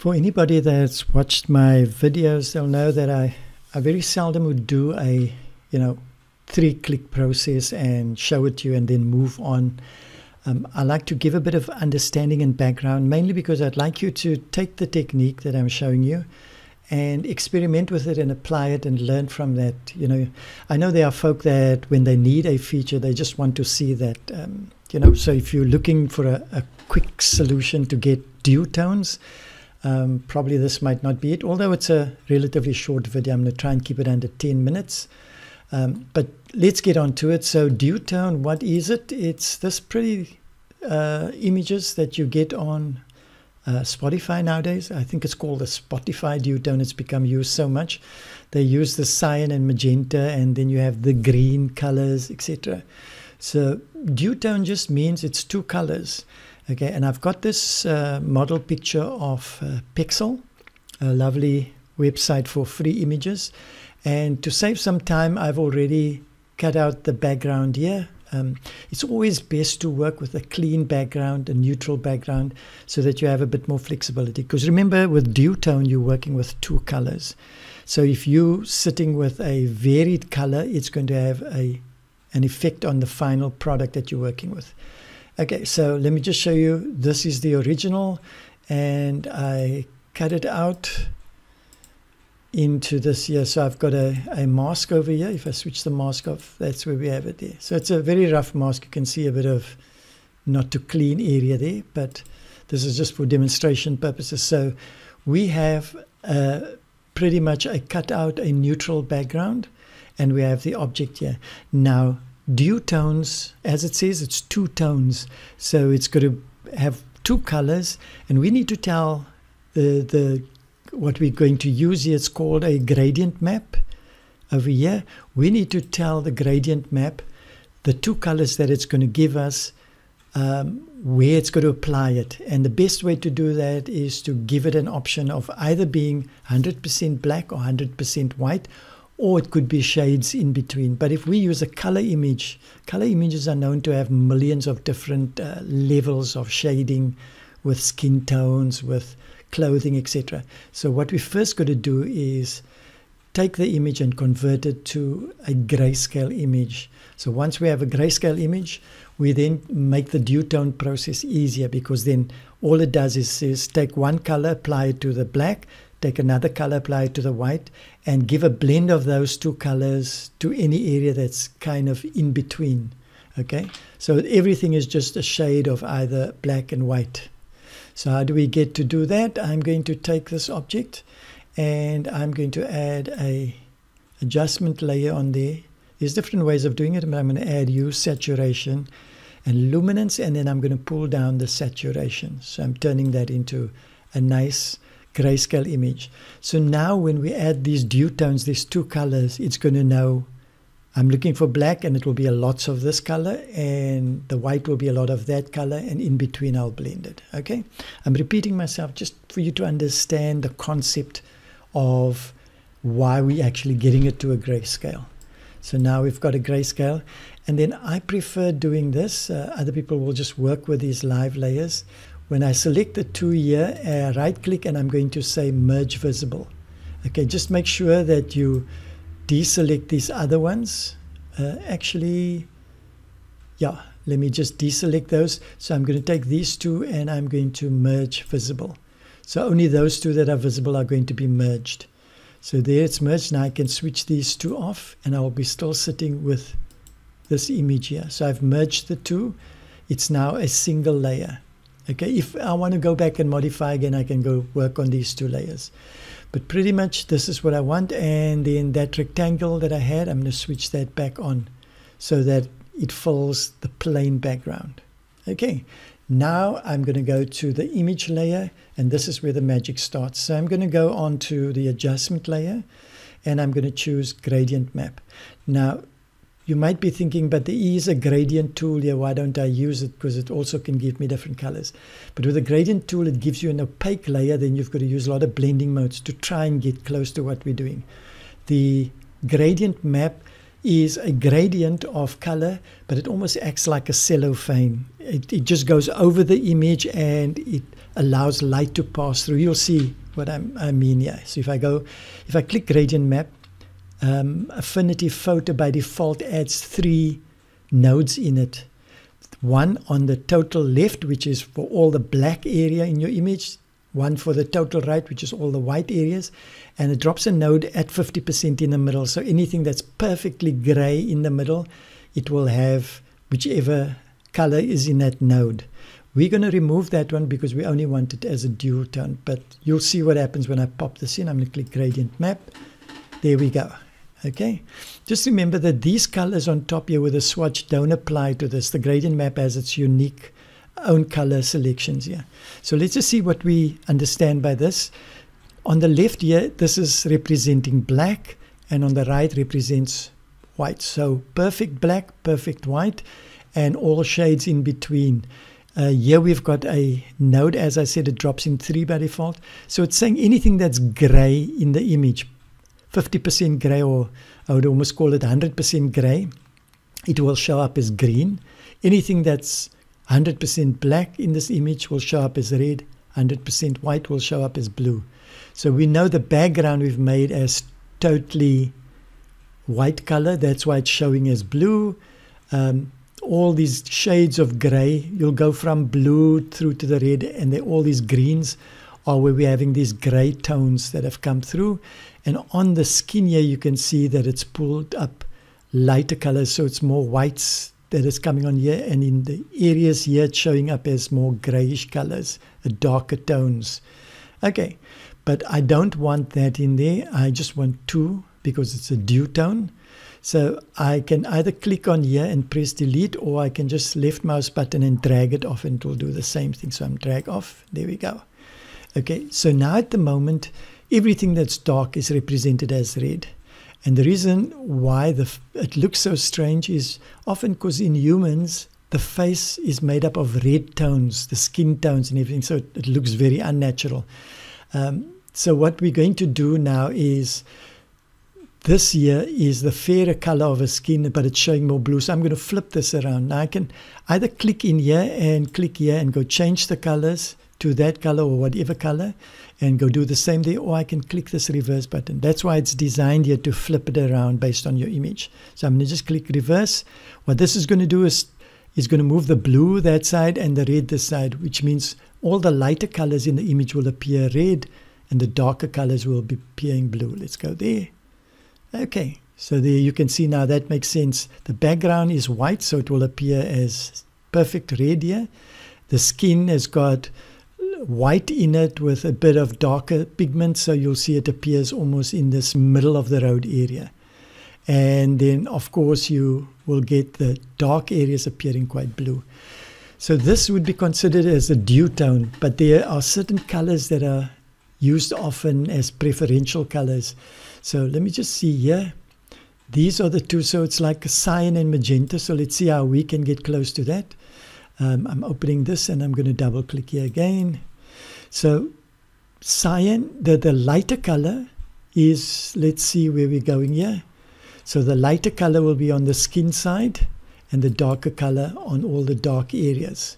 For anybody that's watched my videos, they'll know that I, I very seldom would do a, you know, three click process and show it to you and then move on. Um, I like to give a bit of understanding and background, mainly because I'd like you to take the technique that I'm showing you and experiment with it and apply it and learn from that. You know, I know there are folk that when they need a feature, they just want to see that. Um, you know, so if you're looking for a, a quick solution to get duotones, um, probably this might not be it, although it's a relatively short video. I'm going to try and keep it under 10 minutes. Um, but let's get on to it. So, duotone, what is it? It's this pretty uh, images that you get on uh, Spotify nowadays. I think it's called the Spotify duotone. It's become used so much. They use the cyan and magenta, and then you have the green colors, etc. So, duotone just means it's two colors. Okay, and I've got this uh, model picture of uh, Pexels, a lovely website for free images. And to save some time, I've already cut out the background here. Um, it's always best to work with a clean background, a neutral background, so that you have a bit more flexibility. Because remember, with duotone, you're working with two colors. So if you're sitting with a varied color, it's going to have a an effect on the final product that you're working with. Okay, so let me just show you. This is the original, and I cut it out into this here. So I've got a, a mask over here. If I switch the mask off, that's where we have it there. So it's a very rough mask. You can see a bit of not too clean area there, but this is just for demonstration purposes. So we have uh, pretty much a cutout, a neutral background, and we have the object here. Now, duotones, as it says, it's two tones. So it's going to have two colors, and we need to tell the, the what we're going to use here. It's called a gradient map. Over here, we need to tell the gradient map the two colors that it's going to give us, um, where it's going to apply it. And the best way to do that is to give it an option of either being 100% black or 100% white, or it could be shades in between. But if we use a color image, color images are known to have millions of different uh, levels of shading with skin tones, with clothing, etc. So what we first got to do is take the image and convert it to a grayscale image. So once we have a grayscale image, we then make the duotone process easier because then all it does is, is take one color, apply it to the black, take another color, apply it to the white, and give a blend of those two colors to any area that's kind of in between. Okay, so everything is just a shade of either black and white. So how do we get to do that? I'm going to take this object and I'm going to add a adjustment layer on there. There's different ways of doing it, but I'm going to add hue, saturation, and luminance, and then I'm going to pull down the saturation. So I'm turning that into a nice grayscale image. So now when we add these duotones, these two colors, it's going to know I'm looking for black and it will be a lots of this color and the white will be a lot of that color and in between I'll blend it. Okay. I'm repeating myself just for you to understand the concept of why we're actually getting it to a grayscale. So now we've got a grayscale and then I prefer doing this. Uh, other people will just work with these live layers. When I select the two here, uh, right click and I'm going to say merge visible. Okay, just make sure that you deselect these other ones. Uh, actually, yeah, let me just deselect those. So I'm going to take these two and I'm going to merge visible. So only those two that are visible are going to be merged. So there it's merged. Now I can switch these two off and I will be still sitting with this image here. So I've merged the two. It's now a single layer. Okay, if I want to go back and modify again, I can go work on these two layers. But pretty much this is what I want. And then that rectangle that I had, I'm going to switch that back on so that it fills the plain background. Okay, now I'm going to go to the image layer and this is where the magic starts. So I'm going to go on to the adjustment layer and I'm going to choose gradient map. Now you might be thinking, but there is a gradient tool here. Why don't I use it? Because it also can give me different colors. But with a gradient tool, it gives you an opaque layer. Then you've got to use a lot of blending modes to try and get close to what we're doing. The gradient map is a gradient of color, but it almost acts like a cellophane. It, it just goes over the image and it allows light to pass through. You'll see what I'm, i mean here. So if I go, if I click gradient map, um, Affinity Photo by default adds three nodes in it. One on the total left, which is for all the black area in your image, one for the total right, which is all the white areas, and it drops a node at 50% in the middle. So anything that's perfectly gray in the middle, it will have whichever color is in that node. We're going to remove that one because we only want it as a dual tone, but you'll see what happens when I pop this in. I'm going to click gradient map. There we go. Okay, just remember that these colors on top here with the swatch don't apply to this. The gradient map has its unique own color selections here. So let's just see what we understand by this. On the left here, this is representing black, and on the right represents white. So perfect black, perfect white, and all shades in between. Uh, here we've got a node, as I said, it drops in three by default. So it's saying anything that's gray in the image, 50% gray, or I would almost call it 100% gray, it will show up as green. Anything that's 100% black in this image will show up as red, 100% white will show up as blue. So we know the background we've made as totally white color, that's why it's showing as blue. Um, all these shades of gray, you'll go from blue through to the red, and all these greens are where we're having these gray tones that have come through. And on the skin here, you can see that it's pulled up lighter colors, so it's more whites that is coming on here. And in the areas here it's showing up as more grayish colors darker tones. Okay but I don't want that in there. I just want two because it's a duotone so I can either click on here and press delete or I can just left mouse button and drag it off and it will do the same thing. So I'm drag off. There we go. Okay so now at the moment everything that's dark is represented as red and the reason why the, it looks so strange is often because in humans, the face is made up of red tones, the skin tones and everything, so it, it looks very unnatural. Um, so what we're going to do now is this here is the fairer color of a skin, but it's showing more blue. So I'm going to flip this around. Now I can either click in here and click here and go change the colors to that color or whatever color and go do the same there or I can click this reverse button. That's why it's designed here to flip it around based on your image. So I'm going to just click reverse. What this is going to do is is going to move the blue that side and the red this side, which means all the lighter colors in the image will appear red and the darker colors will be appearing blue. Let's go there. Okay, so there you can see now that makes sense. The background is white, so it will appear as perfect red here. The skin has got white in it with a bit of darker pigment so you'll see it appears almost in this middle of the road area. And then of course you will get the dark areas appearing quite blue. So this would be considered as a dew duotone but there are certain colors that are used often as preferential colors. So let me just see here. These are the two. So it's like cyan and magenta. So let's see how we can get close to that. Um, I'm opening this and I'm going to double click here again so cyan, the, the lighter color is, let's see where we're going here. So the lighter color will be on the skin side and the darker color on all the dark areas.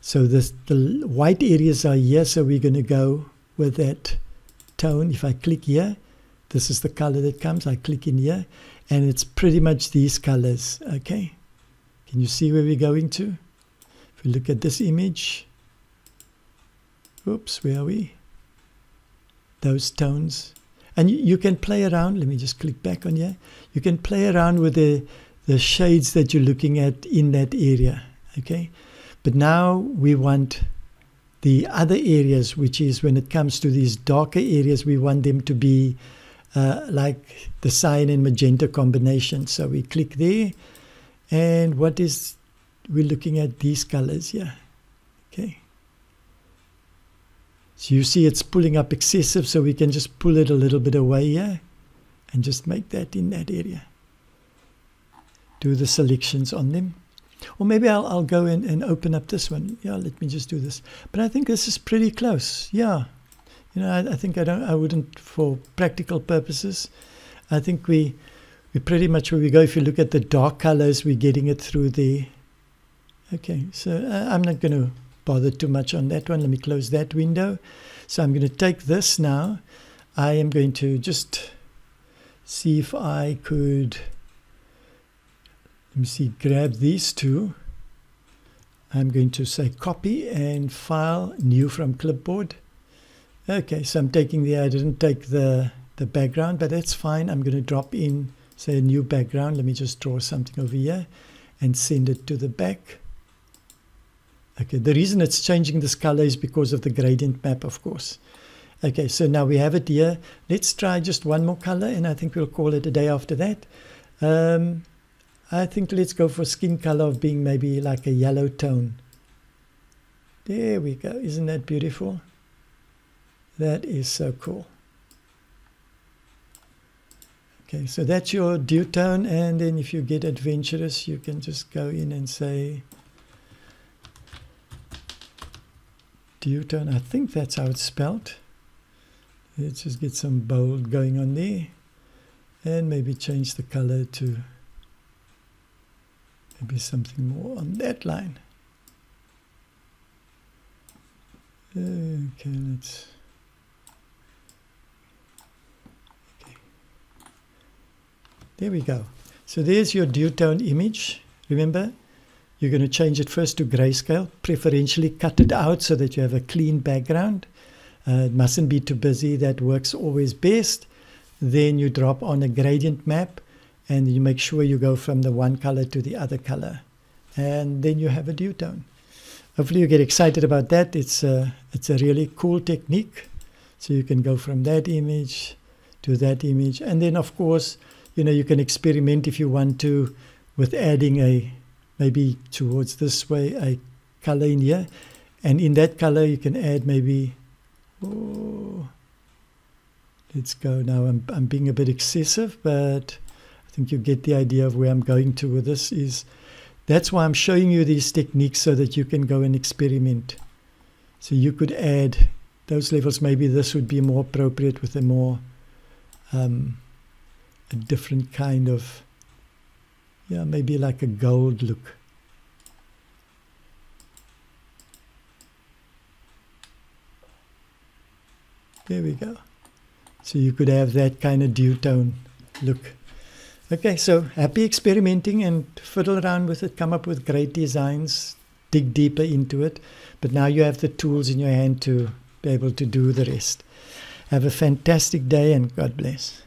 So this, the white areas are here, so we're going to go with that tone. If I click here, this is the color that comes. I click in here, and it's pretty much these colors. Okay, can you see where we're going to? If we look at this image, Oops, where are we? Those tones. And you, you can play around. Let me just click back on here. You can play around with the, the shades that you're looking at in that area. Okay. But now we want the other areas, which is when it comes to these darker areas, we want them to be uh, like the cyan and magenta combination. So we click there. And what is, we're looking at these colors here. Okay. So you see it's pulling up excessive, so we can just pull it a little bit away here and just make that in that area. Do the selections on them. Or maybe I'll, I'll go in and open up this one. Yeah, let me just do this. But I think this is pretty close. Yeah. You know, I, I think I don't I wouldn't for practical purposes. I think we we pretty much where we go. If you look at the dark colors, we're getting it through the. Okay, so uh, I'm not going to bother too much on that one. Let me close that window. So I'm going to take this now. I am going to just see if I could, let me see, grab these two. I'm going to say copy and file new from clipboard. Okay, so I'm taking the, I didn't take the, the background, but that's fine. I'm going to drop in, say, a new background. Let me just draw something over here and send it to the back. Okay, the reason it's changing this color is because of the gradient map, of course. Okay, so now we have it here. Let's try just one more color, and I think we'll call it a day after that. Um, I think let's go for skin color of being maybe like a yellow tone. There we go. Isn't that beautiful? That is so cool. Okay, so that's your duotone. And then if you get adventurous, you can just go in and say duotone. I think that's how it's spelled. Let's just get some bold going on there. And maybe change the color to maybe something more on that line. Okay, let's. Okay. There we go. So there's your duotone image. Remember, you're going to change it first to grayscale, preferentially cut it out so that you have a clean background. Uh, it mustn't be too busy. That works always best. Then you drop on a gradient map and you make sure you go from the one color to the other color and then you have a duotone hopefully you get excited about that it's a it's a really cool technique so you can go from that image to that image and then of course you know you can experiment if you want to with adding a maybe towards this way a color in here and in that color you can add maybe oh, let's go now I'm, I'm being a bit excessive but I think you get the idea of where I'm going to with this is that's why I'm showing you these techniques so that you can go and experiment. So you could add those levels. Maybe this would be more appropriate with a more um, a different kind of yeah, maybe like a gold look. There we go. So you could have that kind of duotone look. Okay, so happy experimenting and fiddle around with it, come up with great designs, dig deeper into it. But now you have the tools in your hand to be able to do the rest. Have a fantastic day and God bless.